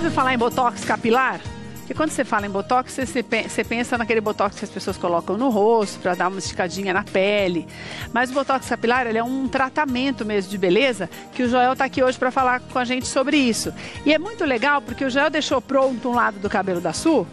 ouviu falar em botox capilar? Porque quando você fala em botox, você, você pensa naquele botox que as pessoas colocam no rosto para dar uma esticadinha na pele. Mas o botox capilar é um tratamento mesmo de beleza que o Joel está aqui hoje para falar com a gente sobre isso. E é muito legal porque o Joel deixou pronto um lado do cabelo da Su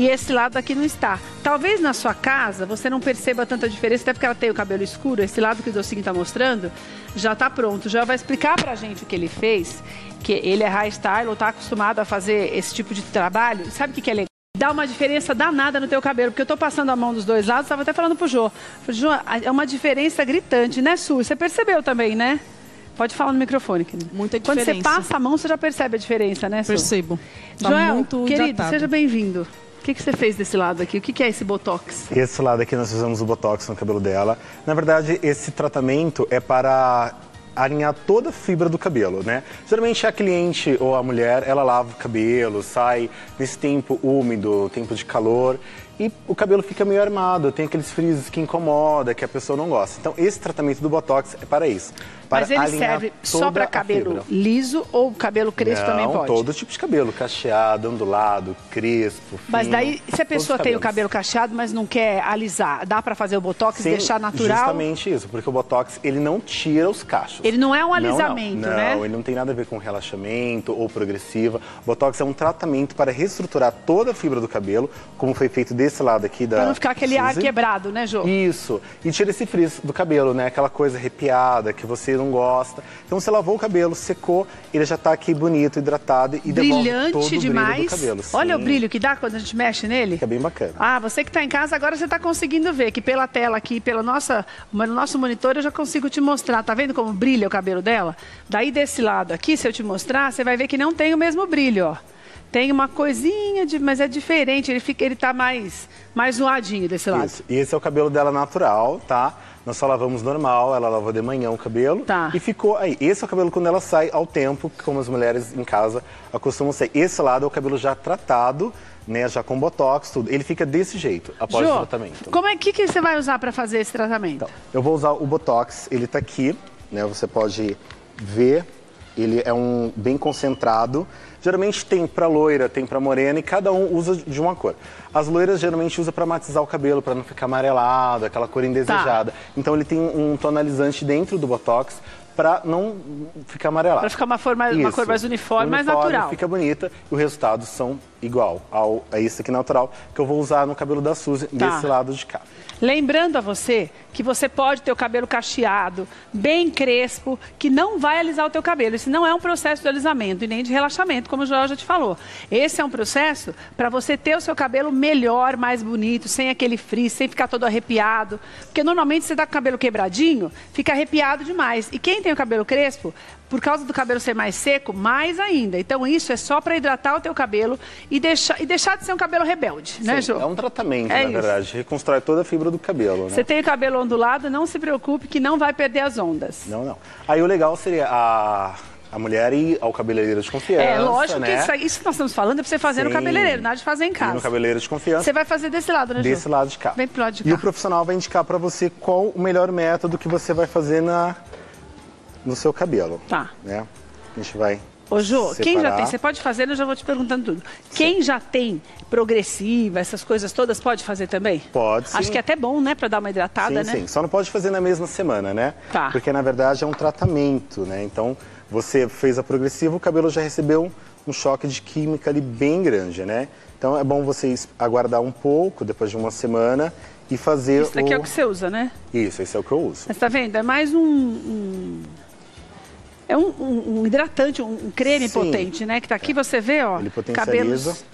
e esse lado aqui não está. Talvez na sua casa você não perceba tanta diferença, até porque ela tem o cabelo escuro, esse lado que o Docinho está mostrando já está pronto. Já vai explicar pra gente o que ele fez, que ele é high style, está acostumado a fazer esse tipo de trabalho. Sabe o que, que é legal? Dá uma diferença danada no teu cabelo, porque eu estou passando a mão dos dois lados, estava até falando pro Jô. Jô, é uma diferença gritante, né, Su? Você percebeu também, né? Pode falar no microfone, querido. Muita diferença. Quando você passa a mão, você já percebe a diferença, né, Su? Percebo. Tá Joel, muito querido, hidratado. seja bem-vindo. O que, que você fez desse lado aqui? O que, que é esse Botox? Esse lado aqui nós fizemos o Botox no cabelo dela. Na verdade, esse tratamento é para alinhar toda a fibra do cabelo, né? Geralmente a cliente ou a mulher, ela lava o cabelo, sai nesse tempo úmido, tempo de calor, e o cabelo fica meio armado, tem aqueles frisos que incomoda, que a pessoa não gosta. Então, esse tratamento do Botox é para isso. Para Mas ele serve só para cabelo liso ou cabelo crespo não, também pode? todo tipo de cabelo, cacheado, ondulado, crespo, fino, Mas daí, se a pessoa tem o cabelo cacheado, mas não quer alisar, dá para fazer o Botox e deixar natural? justamente isso, porque o Botox, ele não tira os cachos. Ele não é um alisamento, não, não. né? Não, ele não tem nada a ver com relaxamento ou progressiva. O Botox é um tratamento para reestruturar toda a fibra do cabelo, como foi feito desse desse lado aqui da. Pra não ficar aquele Suzy. ar quebrado, né, Jô? Isso. E tira esse frizz do cabelo, né? Aquela coisa arrepiada que você não gosta. Então você lavou o cabelo, secou, ele já tá aqui bonito, hidratado e Brilhante todo o demais. brilho do cabelo. Olha o brilho que dá quando a gente mexe nele. É bem bacana. Ah, você que está em casa agora você está conseguindo ver que pela tela aqui, pela nossa, no nosso monitor eu já consigo te mostrar. Tá vendo como brilha o cabelo dela? Daí desse lado aqui, se eu te mostrar, você vai ver que não tem o mesmo brilho, ó. Tem uma coisinha, de, mas é diferente, ele, fica, ele tá mais, mais zoadinho desse lado. Isso. E esse é o cabelo dela natural, tá? Nós só lavamos normal, ela lavou de manhã o cabelo. Tá. E ficou aí. Esse é o cabelo quando ela sai ao tempo, como as mulheres em casa acostumam sair. Esse lado é o cabelo já tratado, né, já com botox, tudo. Ele fica desse jeito após jo, o tratamento. Como é que, que você vai usar para fazer esse tratamento? Então, eu vou usar o botox, ele tá aqui, né? Você pode ver, ele é um bem concentrado. Geralmente tem para loira, tem para morena e cada um usa de uma cor. As loiras geralmente usam para matizar o cabelo, para não ficar amarelado, aquela cor indesejada. Tá. Então ele tem um tonalizante dentro do botox para não ficar amarelado. Para ficar uma, forma, uma cor mais uniforme, uniforme, mais natural. Fica bonita e os resultados são igual ao, a isso aqui natural que eu vou usar no cabelo da Suzy tá. desse lado de cá. Lembrando a você que você pode ter o cabelo cacheado, bem crespo, que não vai alisar o teu cabelo. Esse não é um processo de alisamento e nem de relaxamento, como o Joel já te falou. Esse é um processo para você ter o seu cabelo melhor, mais bonito, sem aquele frizz, sem ficar todo arrepiado. Porque normalmente você está com o cabelo quebradinho, fica arrepiado demais. E quem tem o cabelo crespo, por causa do cabelo ser mais seco, mais ainda. Então isso é só para hidratar o teu cabelo e deixar, e deixar de ser um cabelo rebelde, né, Sim, né, Jô? É um tratamento, é na isso. verdade. Reconstrói toda a fibra do cabelo. Né? Você tem o cabelo ondulado, não se preocupe que não vai perder as ondas. Não, não. Aí o legal seria a a mulher ir ao cabeleireiro de confiança. É, lógico né? que isso, isso, que nós estamos falando é para você fazer Sim. no cabeleireiro, nada de fazer em casa. E no cabeleireiro de confiança. Você vai fazer desse lado, né, Ju? Desse lado de cá. Vem pro lado de cá. E o profissional vai indicar para você qual o melhor método que você vai fazer na, no seu cabelo. Tá. Né? A gente vai Ô, Jô, quem já tem, você pode fazer, eu já vou te perguntando tudo. Sim. Quem já tem progressiva, essas coisas todas, pode fazer também? Pode, sim. Acho que é até bom, né, para dar uma hidratada, sim, né? Sim, só não pode fazer na mesma semana, né? Tá. Porque, na verdade, é um tratamento, né? Então, você fez a progressiva, o cabelo já recebeu um choque de química ali bem grande, né? Então, é bom vocês aguardar um pouco, depois de uma semana, e fazer Isso daqui o... é o que você usa, né? Isso, esse é o que eu uso. Mas tá vendo? É mais um... um é um, um, um hidratante, um creme Sim. potente, né? Que tá aqui, você vê, ó. Ele. Cabelos,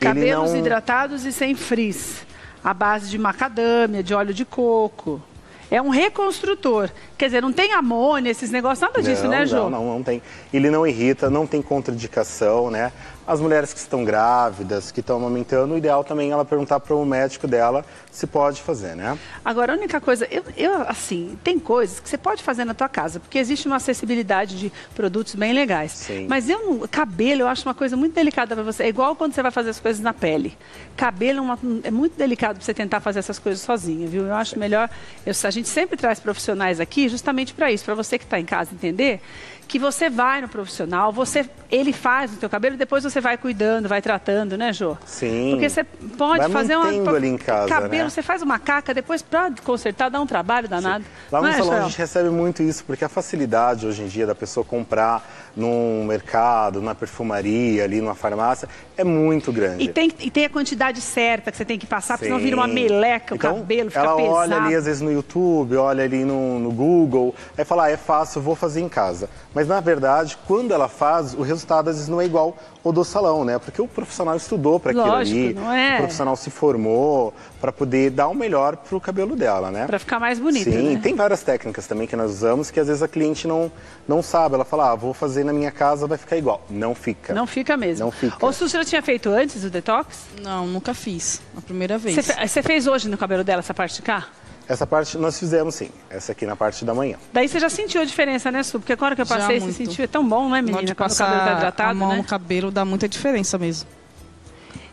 cabelos não... hidratados e sem frizz. A base de macadâmia, de óleo de coco. É um reconstrutor. Quer dizer, não tem amônia, esses negócios, nada disso, não, né, Jô? Não, não, não tem. Ele não irrita, não tem contraindicação, né? As mulheres que estão grávidas, que estão amamentando, o ideal também é ela perguntar para o médico dela se pode fazer, né? Agora, a única coisa, eu, eu, assim, tem coisas que você pode fazer na tua casa, porque existe uma acessibilidade de produtos bem legais. Sim. Mas eu não, cabelo, eu acho uma coisa muito delicada para você. É igual quando você vai fazer as coisas na pele. Cabelo é, uma, é muito delicado para você tentar fazer essas coisas sozinha, viu? Eu acho melhor, eu, a gente sempre traz profissionais aqui justamente para isso, para você que está em casa entender que você vai no profissional, você, ele faz o teu cabelo, depois você vai cuidando, vai tratando, né, Jô? Sim. Porque você pode Vai fazer uma ali em casa, cabelo, né? você faz uma caca, depois para consertar dá um trabalho danado. Lá no é, salão a gente recebe muito isso, porque a facilidade hoje em dia da pessoa comprar num mercado, numa perfumaria, ali numa farmácia, é muito grande. E tem, e tem a quantidade certa que você tem que passar, porque senão Sim. vira uma meleca, o Então, cabelo fica ela pesado. olha ali, às vezes, no YouTube, olha ali no, no Google, aí fala, ah, é fácil, vou fazer em casa. Mas, na verdade, quando ela faz, o resultado, às vezes, não é igual ao do salão, né? Porque o profissional estudou para aquilo Lógico, ali, não é? o profissional se formou para poder dar o melhor pro cabelo dela, né? Pra ficar mais bonita, Sim, né? tem várias técnicas também que nós usamos que às vezes a cliente não, não sabe. Ela fala, ah, vou fazer na minha casa, vai ficar igual. Não fica. Não fica mesmo. Não fica. Ou se você já tinha feito antes o detox? Não, nunca fiz. A primeira vez. Você, você fez hoje no cabelo dela essa parte de cá? Essa parte nós fizemos sim. Essa aqui na parte da manhã. Daí você já sentiu a diferença, né, Su? Porque agora que eu passei, você sentiu. É tão bom, né, menina? de Quando o cabelo tá passar a hidratado, mão né? no cabelo dá muita diferença mesmo.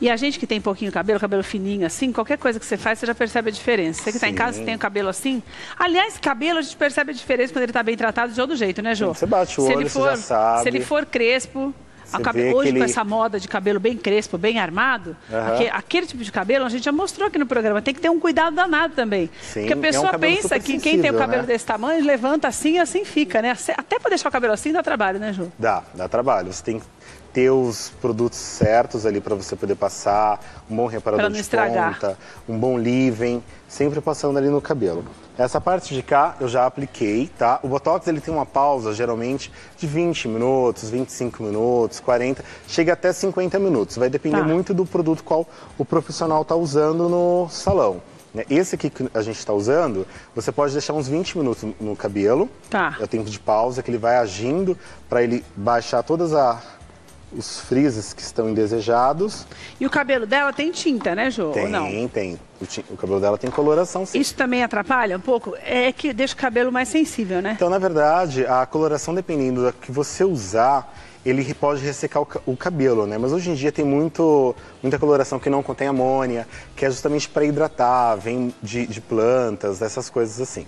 E a gente que tem pouquinho cabelo, cabelo fininho assim, qualquer coisa que você faz, você já percebe a diferença. Você que está em casa, tem o cabelo assim. Aliás, cabelo a gente percebe a diferença quando ele está bem tratado de outro jeito, né, Jô? Você bate o Se olho, ele você for, já sabe. Se ele for crespo, cabe- hoje que com essa moda de cabelo bem crespo, bem armado, Aham. aque- aquele tipo de cabelo a gente já mostrou aqui no programa. Tem que ter um cuidado danado também. Sim, Porque a é um pessoa pensa que quem tem o sensível, cabelo né? desse tamanho levanta assim e assim fica, né? Até para deixar o cabelo assim dá trabalho, né, Jô? Dá, dá trabalho. Você tem que ter os produtos certos ali para você poder passar, um bom reparador de ponta, um bom leave-in, sempre passando ali no cabelo. Essa parte de cá eu já apliquei, tá? O Botox ele tem uma pausa geralmente de 20 minutos, 25 minutos, 40, chega até 50 minutos. Vai depender Tá. muito do produto qual o profissional está usando no salão. né? Esse aqui que a gente está usando, você pode deixar uns 20 minutos no cabelo. Tá. É o tempo de pausa que ele vai agindo para ele baixar todas a, os frises que estão indesejados. E o cabelo dela tem tinta, né, Jô? Tem, não? tem. O, ti- o cabelo dela tem coloração, sim. Isso também atrapalha um pouco? É que deixa o cabelo mais sensível, né? Então, na verdade, a coloração, dependendo da que você usar, ele pode ressecar o, ca- o cabelo, né? Mas hoje em dia tem muito, muita coloração que não contém amônia, que é justamente para hidratar, vem de, de plantas, essas coisas assim.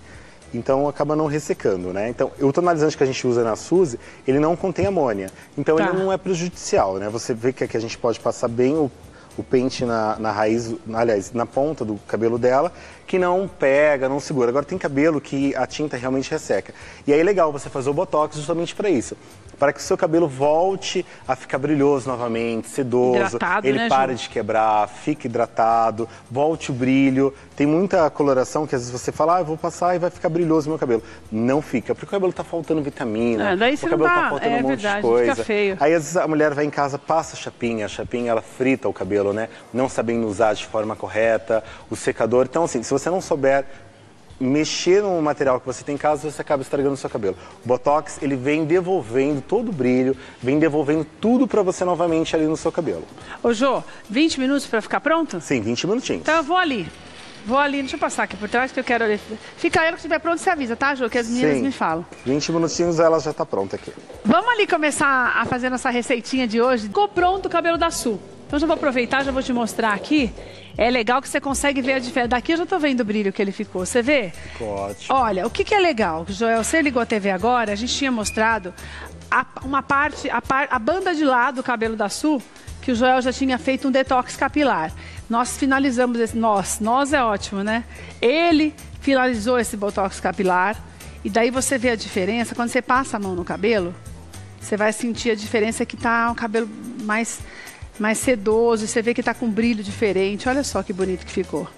Então acaba não ressecando, né? Então, o tonalizante que a gente usa na Suzy, ele não contém amônia. Então Tá. ele não é prejudicial, né? Você vê que aqui a gente pode passar bem o, o pente na, na raiz, aliás, na ponta do cabelo dela, que não pega, não segura. Agora tem cabelo que a tinta realmente resseca. E aí é legal você fazer o botox justamente para isso. Para que o seu cabelo volte a ficar brilhoso novamente, sedoso, Hidratado, ele né, pare de quebrar, fique hidratado, volte o brilho. Tem muita coloração que às vezes você fala, ah, eu vou passar e vai ficar brilhoso o meu cabelo. Não fica, porque o cabelo tá faltando vitamina, É, daí o você cabelo tá dá- faltando é um monte verdade, de coisa. fica feio. Aí às vezes a mulher vai em casa, passa a chapinha, a chapinha ela frita o cabelo, né? Não sabendo usar de forma correta, o secador. Então assim, se você não souber mexer no material que você tem em casa, você acaba estragando o seu cabelo. O Botox, ele vem devolvendo todo o brilho, vem devolvendo tudo para você novamente ali no seu cabelo. Ô, Jô, 20 minutos para ficar pronto? Sim, 20 minutinhos. Então eu vou ali. Vou ali, deixa eu passar aqui por trás que eu quero. Fica aí, que estiver pronto, você avisa, tá, Jô? Que as meninas Sim. me falam. 20 minutinhos ela já tá pronta aqui. Vamos ali começar a fazer nossa receitinha de hoje. Ficou pronto o cabelo da Sul. Então já vou aproveitar, já vou te mostrar aqui. É legal que você consegue ver a diferença. Daqui eu já tô vendo o brilho que ele ficou. Você vê? Ficou ótimo. Olha, o que, que é legal, Joel, você ligou a TV agora, a gente tinha mostrado a- uma parte, a, par- a banda de lá do cabelo da Sul, que o Joel já tinha feito um detox capilar. Nós finalizamos esse, nós, nós é ótimo, né? Ele finalizou esse botox capilar e daí você vê a diferença quando você passa a mão no cabelo, você vai sentir a diferença que tá um cabelo mais mais sedoso, você vê que tá com um brilho diferente. Olha só que bonito que ficou.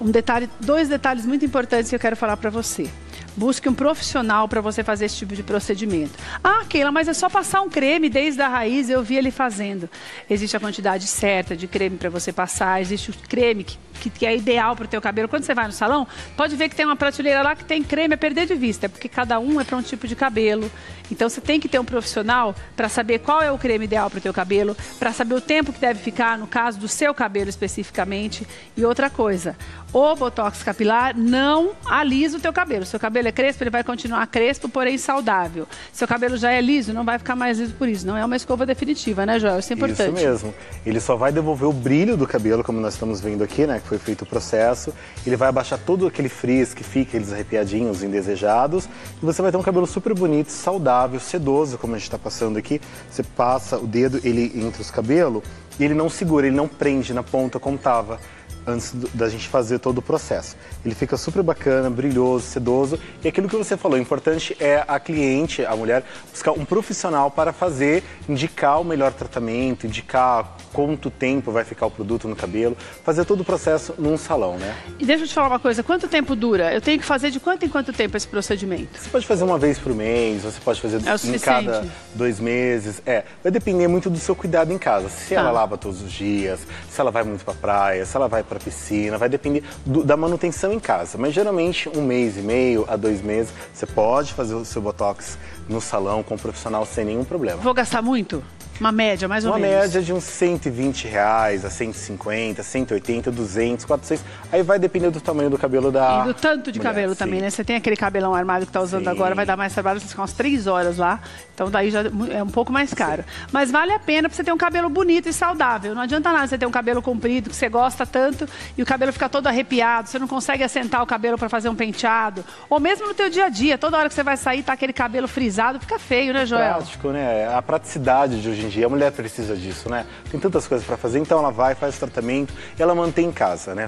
Um detalhe, dois detalhes muito importantes que eu quero falar para você. Busque um profissional para você fazer esse tipo de procedimento. Ah, Keila, mas é só passar um creme desde a raiz, eu vi ele fazendo. Existe a quantidade certa de creme para você passar, existe o creme que, que, que é ideal para o teu cabelo. Quando você vai no salão, pode ver que tem uma prateleira lá que tem creme a perder de vista, porque cada um é para um tipo de cabelo. Então você tem que ter um profissional para saber qual é o creme ideal para o teu cabelo, para saber o tempo que deve ficar, no caso do seu cabelo especificamente. E outra coisa, o botox capilar não alisa o teu cabelo. Seu cabelo é crespo, ele vai continuar crespo, porém saudável. Seu cabelo já é liso, não vai ficar mais liso por isso. Não é uma escova definitiva, né, Joel? Isso é importante. Isso mesmo. Ele só vai devolver o brilho do cabelo, como nós estamos vendo aqui, né, foi feito o processo. Ele vai abaixar todo aquele frizz que fica, aqueles arrepiadinhos indesejados. E você vai ter um cabelo super bonito, saudável, sedoso, como a gente está passando aqui. Você passa o dedo, ele entre os cabelos e ele não segura, ele não prende na ponta como estava antes da gente fazer todo o processo. Ele fica super bacana, brilhoso, sedoso. E aquilo que você falou, o importante é a cliente, a mulher, buscar um profissional para fazer, indicar o melhor tratamento, indicar quanto tempo vai ficar o produto no cabelo, fazer todo o processo num salão, né? E deixa eu te falar uma coisa, quanto tempo dura? Eu tenho que fazer de quanto em quanto tempo esse procedimento? Você pode fazer uma vez por mês, você pode fazer é em cada dois meses. É, vai depender muito do seu cuidado em casa. Se tá. ela lava todos os dias, se ela vai muito para praia, se ela vai para piscina, vai depender do, da manutenção em casa. Mas geralmente um mês e meio a dois meses, você pode fazer o seu botox no salão com um profissional sem nenhum problema. Vou gastar muito? Uma média, mais ou uma menos? Uma média de uns 120 reais a 150, 180, 200, 400. Aí vai depender do tamanho do cabelo da E do tanto de mulher, cabelo sim. também, né? Você tem aquele cabelão armado que tá usando sim. agora, vai dar mais trabalho, você ficar umas 3 horas lá. Então daí já é um pouco mais caro. Sim. Mas vale a pena pra você ter um cabelo bonito e saudável. Não adianta nada você ter um cabelo comprido, que você gosta tanto, e o cabelo fica todo arrepiado, você não consegue assentar o cabelo para fazer um penteado. Ou mesmo no teu dia a dia, toda hora que você vai sair, tá aquele cabelo frisado, fica feio, né, Joel? Prático, né? A praticidade de hoje em dia. A mulher precisa disso, né? Tem tantas coisas para fazer, então ela vai, faz o tratamento e ela mantém em casa, né?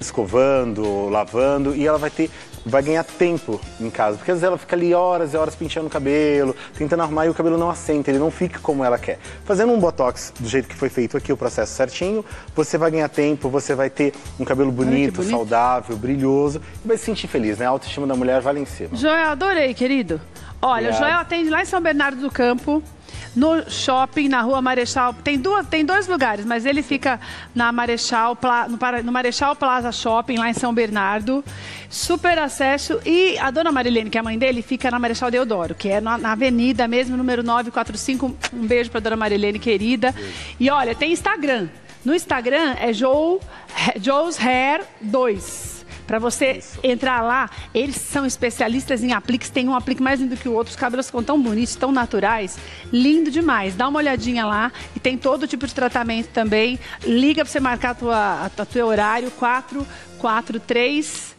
Escovando, lavando e ela vai ter vai ganhar tempo em casa, porque às vezes ela fica ali horas e horas penteando o cabelo, tentando arrumar e o cabelo não assenta, ele não fica como ela quer. Fazendo um botox do jeito que foi feito aqui, o processo certinho, você vai ganhar tempo, você vai ter um cabelo bonito, bonito. saudável, brilhoso e vai se sentir feliz, né? A autoestima da mulher vale em cima. Joel, adorei, querido. Olha, Obrigado. o Joel atende lá em São Bernardo do Campo no shopping, na rua Marechal. Tem, duas, tem dois lugares, mas ele fica na Marechal, no Marechal Plaza Shopping, lá em São Bernardo. Super acesso. E a dona Marilene, que é a mãe dele, fica na Marechal Deodoro, que é na, na avenida mesmo, número 945. Um beijo pra dona Marilene, querida. E olha, tem Instagram. No Instagram é Joe, Joe's Hair 2. Para você Isso. entrar lá, eles são especialistas em apliques, tem um aplique mais lindo que o outro, os cabelos ficam tão bonitos, tão naturais, lindo demais. Dá uma olhadinha lá e tem todo tipo de tratamento também. Liga para você marcar a tua, a, teu horário, 443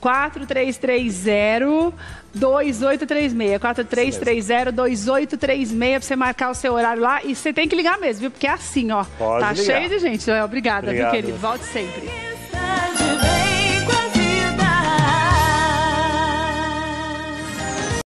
4330 2836. 4330 2836 para você marcar o seu horário lá. E você tem que ligar mesmo, viu? Porque é assim, ó. Pode tá ligar. cheio de gente. Obrigada, Obrigado. viu, querido? Volte sempre.